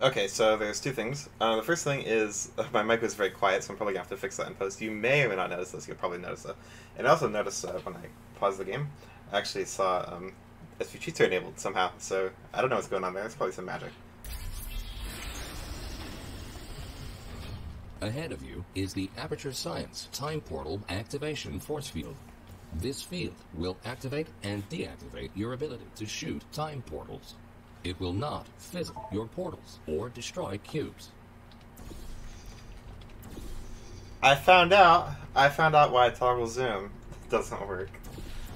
Okay, so there's two things. Uh, the first thing is uh, my mic was very quiet, so I'm probably gonna have to fix that in post. You may or may not notice this. You'll probably notice it. And I also noticed uh, when I paused the game, I actually saw um, SV cheats are enabled somehow. So I don't know what's going on there. It's probably some magic. Ahead of you is the Aperture Science Time Portal Activation Force Field. This field will activate and deactivate your ability to shoot time portals. It will not fizzle your portals or destroy cubes. I found out. I found out why toggle zoom doesn't work.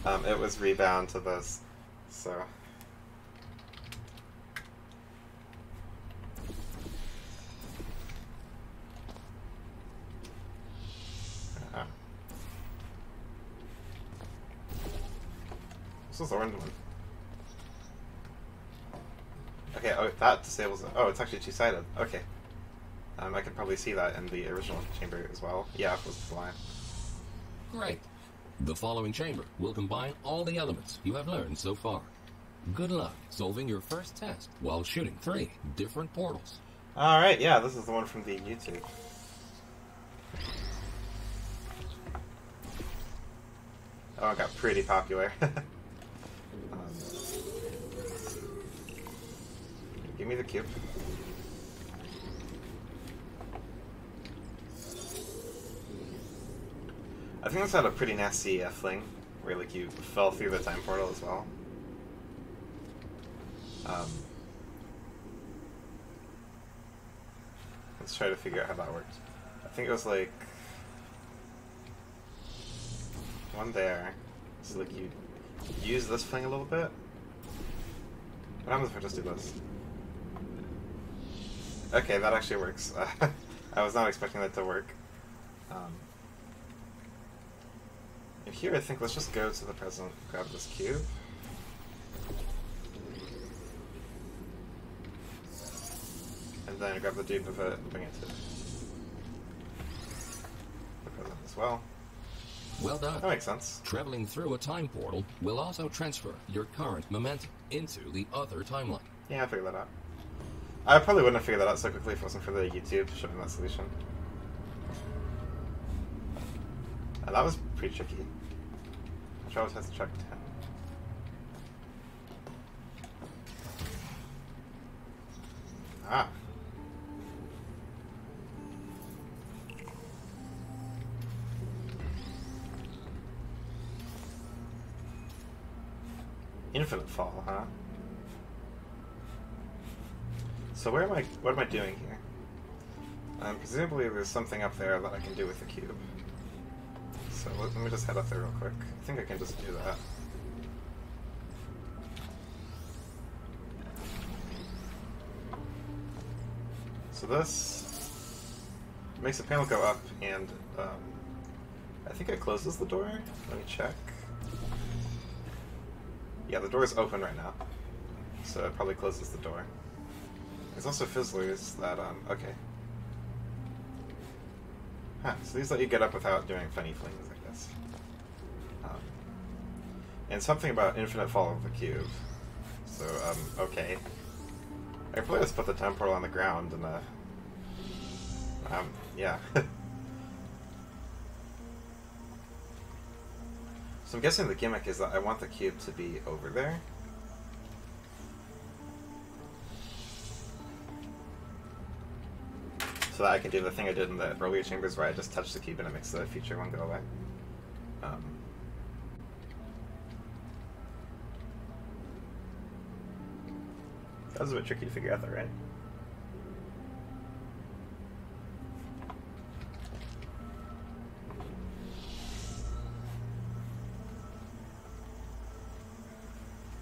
Um, it was rebound to this, so. This is the orange one. Okay, oh, that disables it. Oh, it's actually two-sided. Okay. Um, I could probably see that in the original chamber as well. Yeah, it was blind. Great. The following chamber will combine all the elements you have learned so far. Good luck solving your first test while shooting three different portals. Alright, yeah, this is the one from the YouTube. Oh, it got pretty popular. um, give me the cube. I think this had a pretty nasty uh, fling, where like you fell through the time portal as well. Um, let's try to figure out how that worked. I think it was like one there. So like you use this fling a little bit. What happens if I just do this? Okay, that actually works. I was not expecting that to work. Um, and here I think let's just go to the present, grab this cube. And then grab the dupe of it and bring it to the present as well. Well done. That makes sense. Traveling through a time portal will also transfer your current momentum into the other timeline. Yeah, I figured that out. I probably wouldn't have figured that out so quickly if it wasn't for the YouTube showing that solution. And that was pretty tricky. Always has to check 10. Ah. Infinite fall, huh? So where am I? What am I doing here? Um, presumably there's something up there that I can do with the cube. So let, let me just head up there real quick. I think I can just do that. So this makes the panel go up, and um, I think it closes the door. Let me check. Yeah, the door is open right now, so it probably closes the door. There's also fizzlers that, um, okay. Huh, so these let you get up without doing funny flings, I guess. Um, and something about infinite fall of the cube. So, um, okay. I could probably just put the time portal on the ground and, uh, um, yeah. so I'm guessing the gimmick is that I want the cube to be over there. So that I can do the thing I did in the earlier chambers where I just touch the cube and it makes the future one go away. Um, that was a bit tricky to figure out though, right?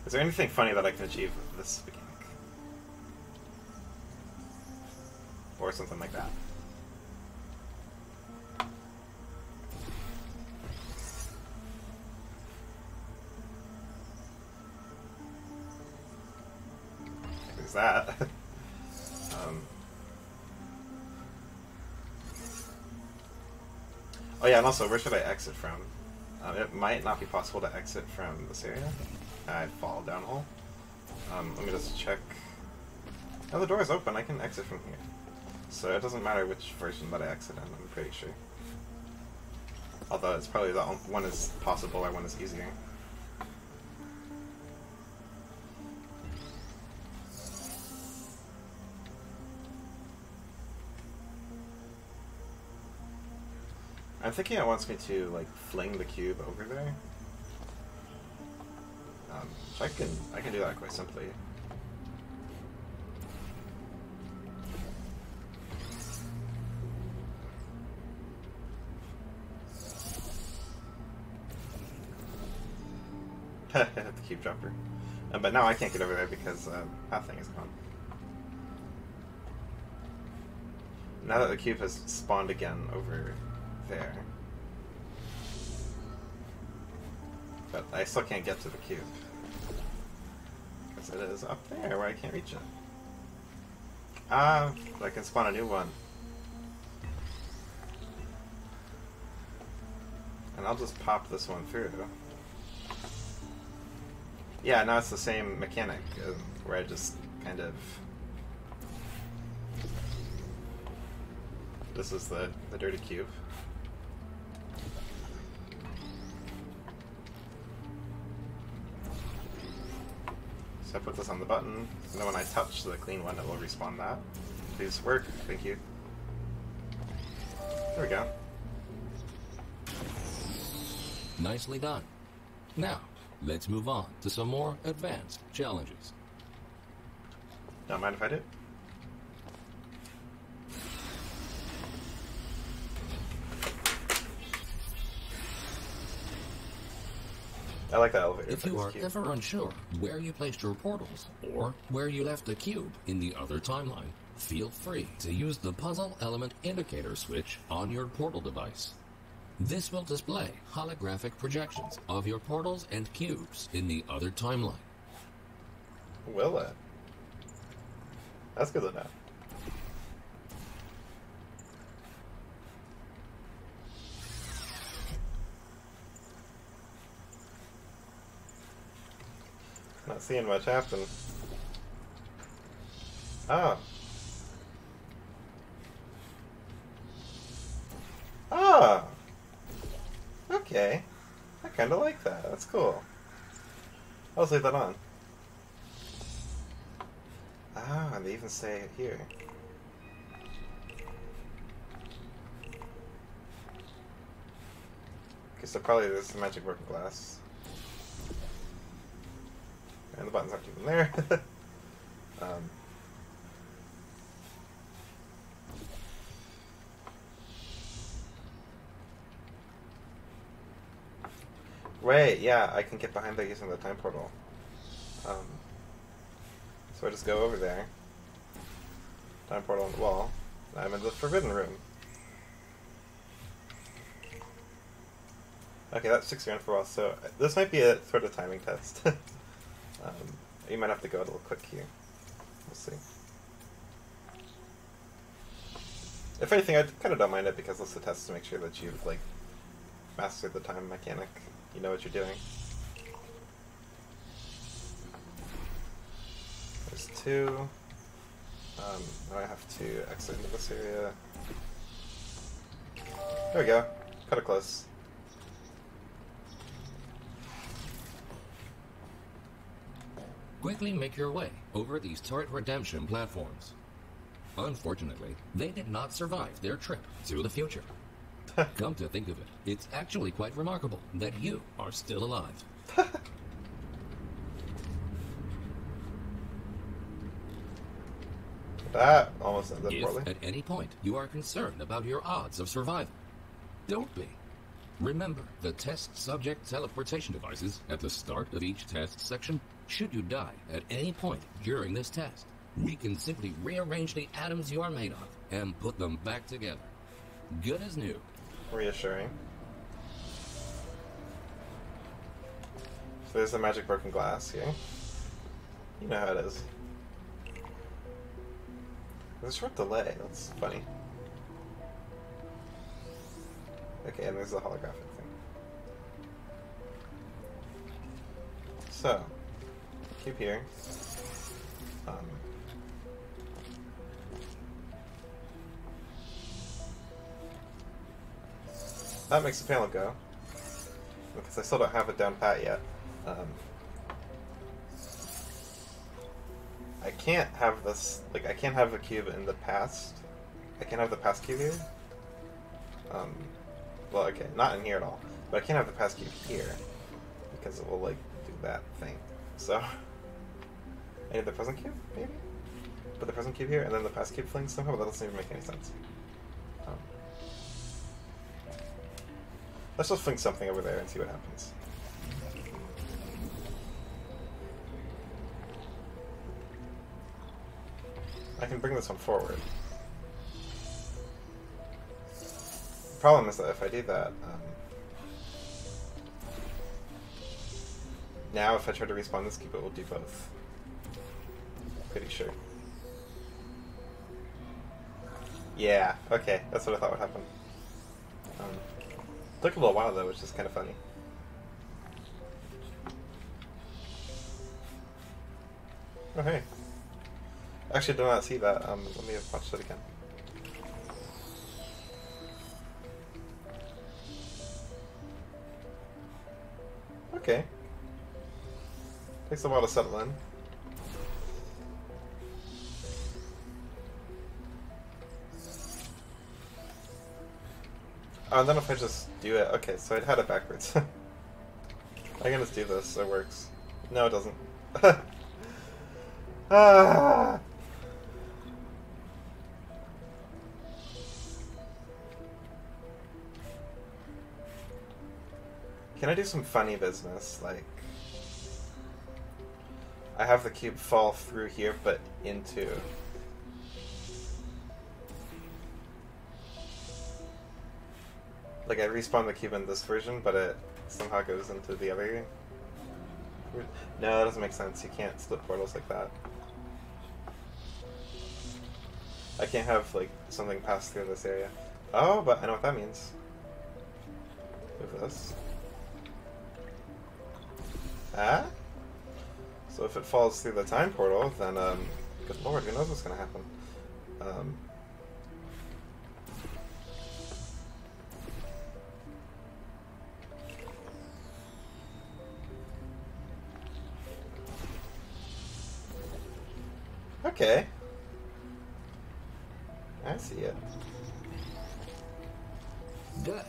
Is there anything funny that I can achieve with this? Or something like that. There's that. um, oh yeah, and also, where should I exit from? Um, it might not be possible to exit from this area. I fall down hole. Um, let me just check. Now the door is open, I can exit from here. So it doesn't matter which version that I in, I'm pretty sure. Although it's probably the one is possible or one is easier. I'm thinking it wants me to like fling the cube over there. Um, I can I can do that quite simply. The cube jumper. Uh, but now I can't get over there because uh, that thing is gone. Now that the cube has spawned again over there. But I still can't get to the cube. Because it is up there where I can't reach it. Ah, I can spawn a new one. And I'll just pop this one through. Yeah, now it's the same mechanic, where I just kind of... This is the, the dirty cube. So I put this on the button, and then when I touch the clean one, it will respawn that. Please work, thank you. There we go. Nicely done. Now, let's move on to some more advanced challenges. Don't mind if I do. I like that elevator. If you are cute. ever unsure where you placed your portals or where you left the cube in the other timeline, feel free to use the puzzle element indicator switch on your portal device. This will display holographic projections of your portals and cubes in the other timeline. Will it? That's good enough. Not seeing much happen. Ah. Okay. I kind of like that. That's cool. I'll leave that on. Ah, they even say it here. Okay, so probably there's some magic broken glass. And the buttons aren't even there. um, Wait, yeah, I can get behind that using the time portal. Um, so I just go over there. Time portal on the wall. I'm in the forbidden room. Okay, that sticks around for a while, so uh, this might be a sort of timing test. um, you might have to go a little quick here. We'll see. If anything, I kind of don't mind it because it's a test to make sure that you've like mastered the time mechanic. You know what you're doing. There's two. Um, now I have to exit into this area. There we go. Cut it close. Quickly make your way over these turret redemption platforms. Unfortunately, they did not survive their trip to the future. Come to think of it, it's actually quite remarkable that you are still alive. That almost ended If poorly. at any point you are concerned about your odds of survival, don't be. Remember the test subject teleportation devices at the start of each test section. Should you die at any point during this test, we can simply rearrange the atoms you are made of and put them back together. Good as new. Reassuring. So there's the magic broken glass here. You know how it is. There's a short delay. That's funny. Okay, and there's the holographic thing. So, keep here. Um, that makes the panel go. Because I still don't have it down pat yet. Um, I can't have this, like, I can't have a cube in the past. I can't have the past cube here. Um, well, okay, not in here at all. But I can't have the past cube here. Because it will, like, do that thing. So, I need the present cube, maybe? Put the present cube here, and then the past cube fling somehow, but that doesn't even make any sense. Let's just fling something over there and see what happens. I can bring this one forward. The problem is that if I do that, um, now if I try to respawn this cube, it will do both. Pretty sure. Yeah, okay, that's what I thought would happen. Um, took a little while though, which is kind of funny. Oh hey. Actually, did not see that. Um, let me watch that again. Okay. Takes a while to settle in. Oh, and then if I just do it... Okay, so I'd had it backwards. I can just do this, it works. No, it doesn't. ah! Can I do some funny business? Like, I have the cube fall through here, but into. Like, I respawn the cube in this version, but it somehow goes into the other. No, that doesn't make sense. You can't split portals like that. I can't have, like, something pass through this area. Oh, but I know what that means. Move this. Ah? So if it falls through the time portal, then, um, good lord, who knows what's gonna happen. Um, okay. I see it. Good.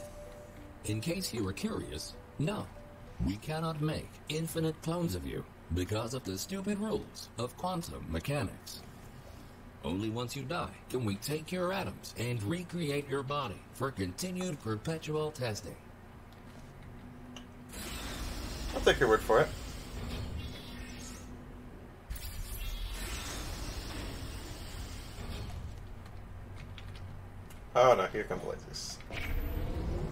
In case you were curious, no, we cannot make infinite clones of you because of the stupid rules of quantum mechanics. Only once you die can we take your atoms and recreate your body for continued perpetual testing. I'll take your word for it. Oh no, here come the lasers.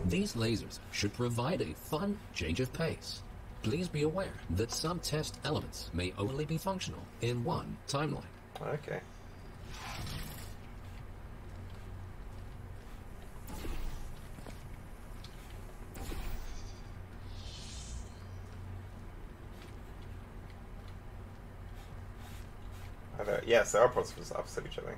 These lasers should provide a fun change of pace. Please be aware that some test elements may only be functional in one timeline. Okay. Yes, are ports opposite each other.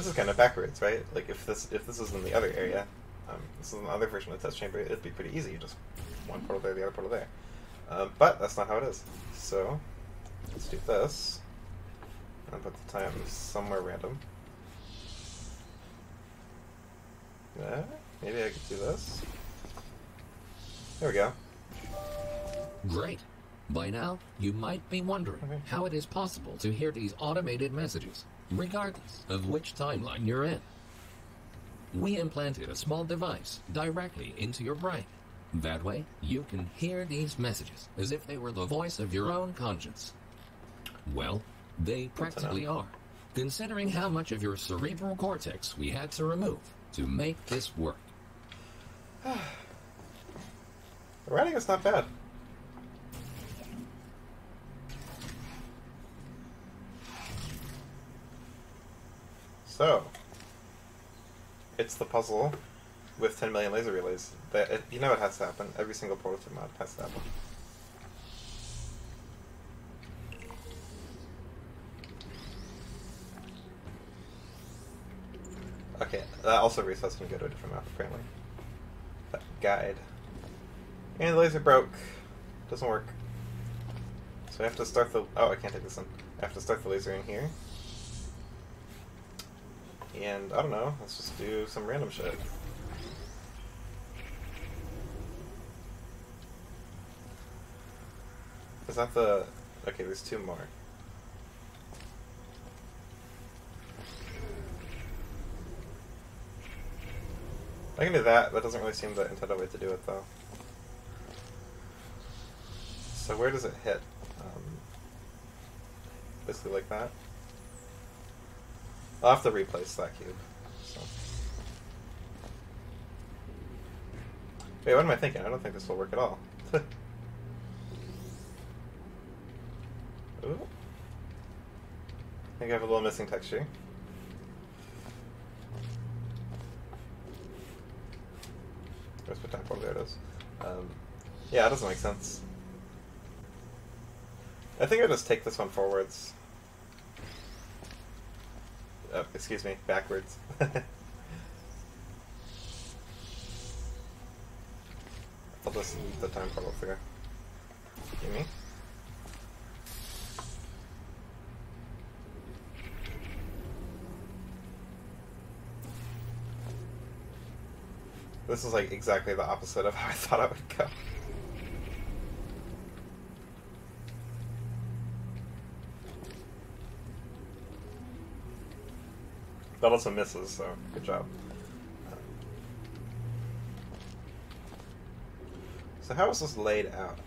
This is kind of backwards, right? Like if this if this was in the other area, um, this is another version of the test chamber, it'd be pretty easy. Just one portal there, the other portal there. Um, but that's not how it is. So let's do this. And put the time somewhere random. Yeah, maybe I could do this. There we go. Great. By now, you might be wondering Okay. how it is possible to hear these automated messages, regardless of which timeline you're in. We implanted a small device directly into your brain. That way, you can hear these messages as if they were the voice of your own conscience. Well, they practically are, considering how much of your cerebral cortex we had to remove to make this work. The writing is not bad. So, it's the puzzle with 10 million laser relays. That it, you know it has to happen. Every single prototype mod has to happen. Okay, that also resets when you go to a different map, apparently. That guide. And the laser broke. Doesn't work. So I have to start the... Oh, I can't take this one. I have to start the laser in here. And, I don't know, let's just do some random shit. Is that the... Okay, there's two more. I can do that. That doesn't really seem the intended way to do it, though. So where does it hit? Um, basically like that. I'll have to replace that cube. So. Wait, what am I thinking? I don't think this will work at all. Ooh. I think I have a little missing texture. Where's portal? There it is. Um, yeah, it doesn't make sense. I think I'll just take this one forwards. Oh, excuse me, backwards. I'll just leave the time portal through. You me? This is like exactly the opposite of how I thought I would go. That also misses, so good job. So how is this laid out?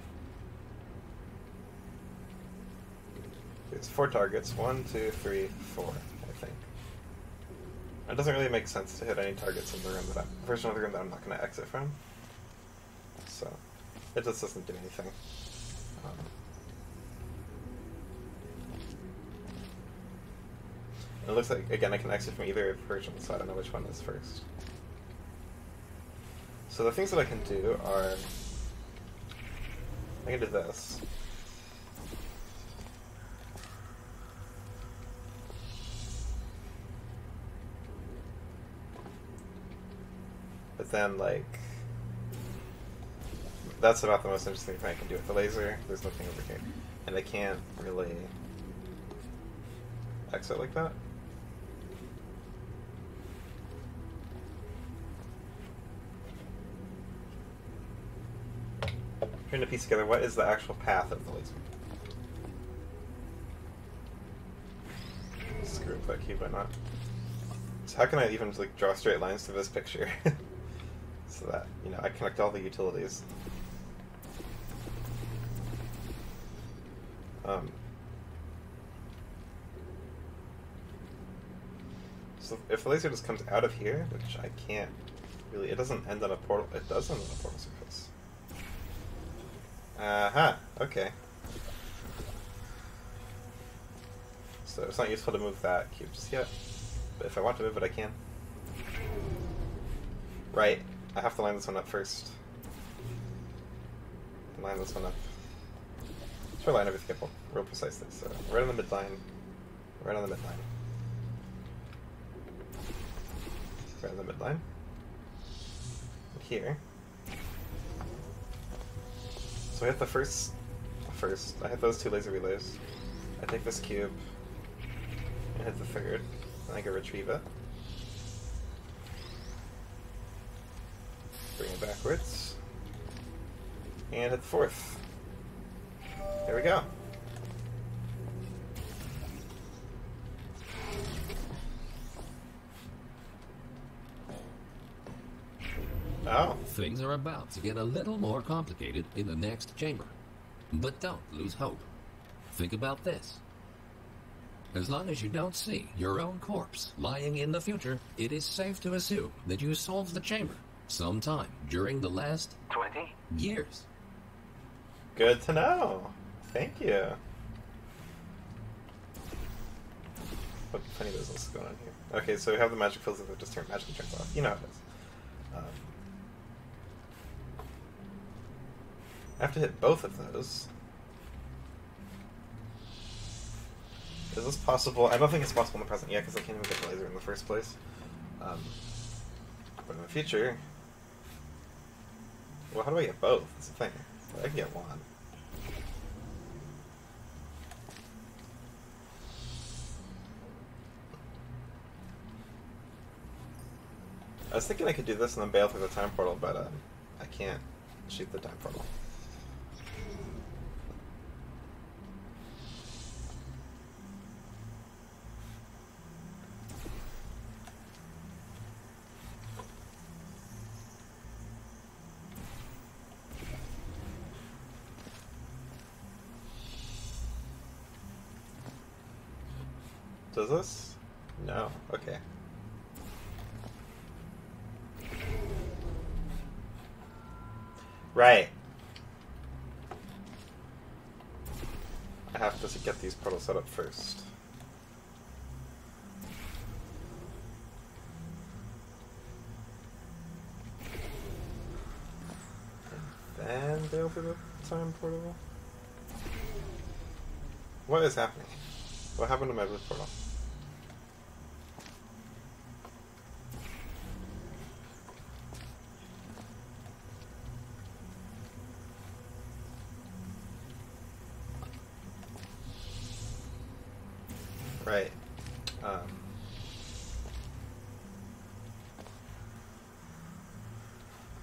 It's four targets. One, two, three, four, I think. It doesn't really make sense to hit any targets in the room that I'm, version of the room that I'm not going to exit from. So, it just doesn't do anything. It looks like, again, I can exit from either version, so I don't know which one is first. So the things that I can do are... I can do this. But then, like, that's about the most interesting thing I can do with the laser. There's nothing over here. And I can't really exit like that. Trying to piece together what is the actual path of the laser. Screw that cube, why not? So how can I even like draw straight lines through this picture? so that, you know, I connect all the utilities. Um, so if the laser just comes out of here, which I can't really, it doesn't end on a portal, it does end on a portal surface. Uh-huh, okay. So it's not useful to move that cube just yet, but if I want to move it, I can. Right, I have to line this one up first. Line this one up. To line everything up real precisely, so right on the midline, right on the midline. Right on the midline. Here. So I hit the first, first, I hit those two laser relays. I take this cube, and hit the third, and I can retrieve it. Bring it backwards, and hit the fourth. There we go. Oh. Things are about to get a little more complicated in the next chamber. But don't lose hope. Think about this. As long as you don't see your own corpse lying in the future, it is safe to assume that you solved the chamber sometime during the last 20 years. Good to know. Thank you. What funny business is going on here? Okay, so we have the magic fields that just turn magic turns off. You know how it is. Um, I have to hit both of those. Is this possible? I don't think it's possible in the present yet because I can't even get the laser in the first place. Um, but in the future, well, how do I get both? That's the thing. I can get one. I was thinking I could do this and then bail through the time portal, but um, I can't shoot the time portal. Does this? No. Okay. Right. I have to get these portals set up first. And then go for the time portal. What is happening? What happened to my blue portal? Right. Um,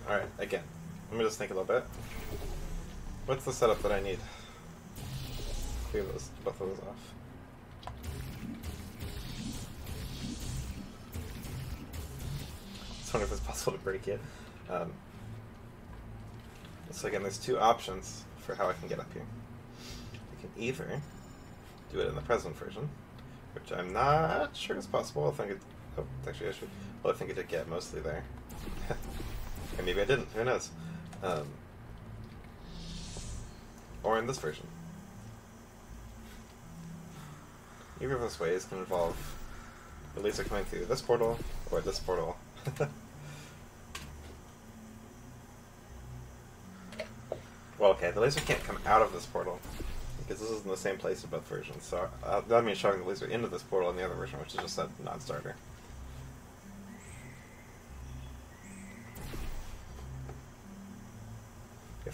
Alright, again. Think a little bit. What's the setup that I need? Clear those, both of those off. Just wonder if it's possible to break it. Um, so again, there's two options for how I can get up here. I can either do it in the present version, which I'm not sure is possible. I think it. Oh, actually, I should. Well, I think I did get mostly there. or maybe I didn't. Who knows? Um, or in this version. Either of those ways can involve the laser coming through this portal or this portal. well, okay, the laser can't come out of this portal because this is in the same place in both versions. So uh, that means shoving the laser into this portal in the other version, which is just a non-starter.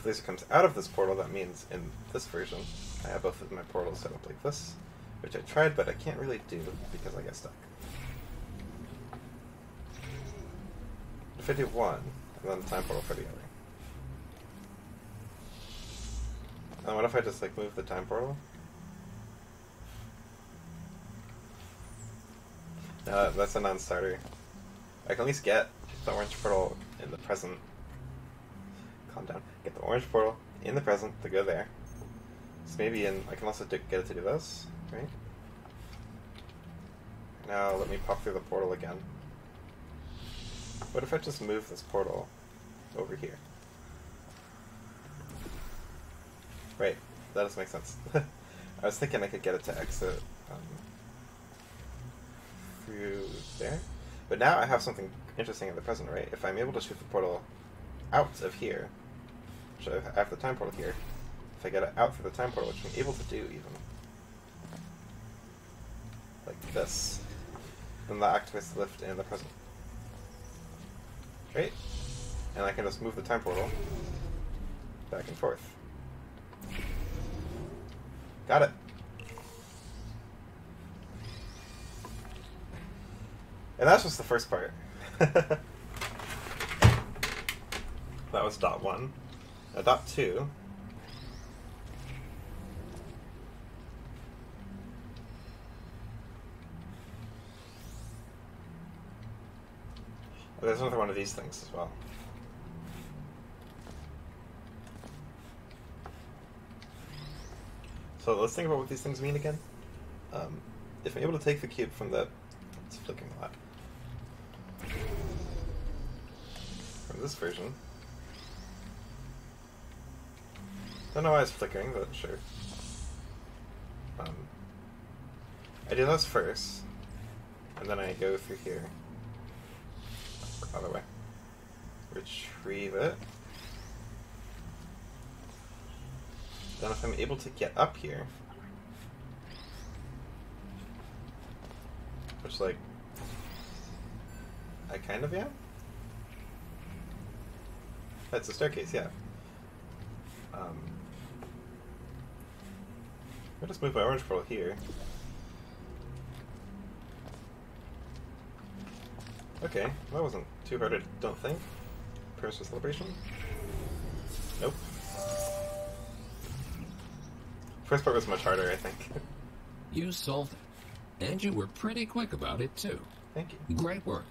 Laser comes out of this portal, that means in this version, I have both of my portals set up like this, which I tried, but I can't really do because I get stuck. If I do one, and then the time portal for the other. And what if I just like move the time portal? No, that's a non-starter. I can at least get the orange portal in the present. Calm down. Get the orange portal in the present to go there. So maybe in I can also do, get it to do this, right? Now let me pop through the portal again. What if I just move this portal over here? Right, that does make sense. I was thinking I could get it to exit um, through there. But now I have something interesting in the present, right? If I'm able to shoot the portal out of here, which I have the time portal here, if I get it out through the time portal, which I'm able to do even, like this, then that activates the lift in the present. Right? And I can just move the time portal back and forth. Got it. And that's just the first part. that was dot one. Dot two. There's another one of these things as well. So let's think about what these things mean again. Um, if I'm able to take the cube from the... It's flicking a lot. From this version. Don't know why it's flickering, but sure. Um, I do this first, and then I go through here. Other way. Retrieve it. Then if I'm able to get up here, which like, I kind of am. That's a staircase, yeah. Um, I'll just move my orange pearl here. Okay, that wasn't too hard, I don't think. For celebration? Nope. First part was much harder, I think. You solved it. And you were pretty quick about it, too. Thank you. Great work.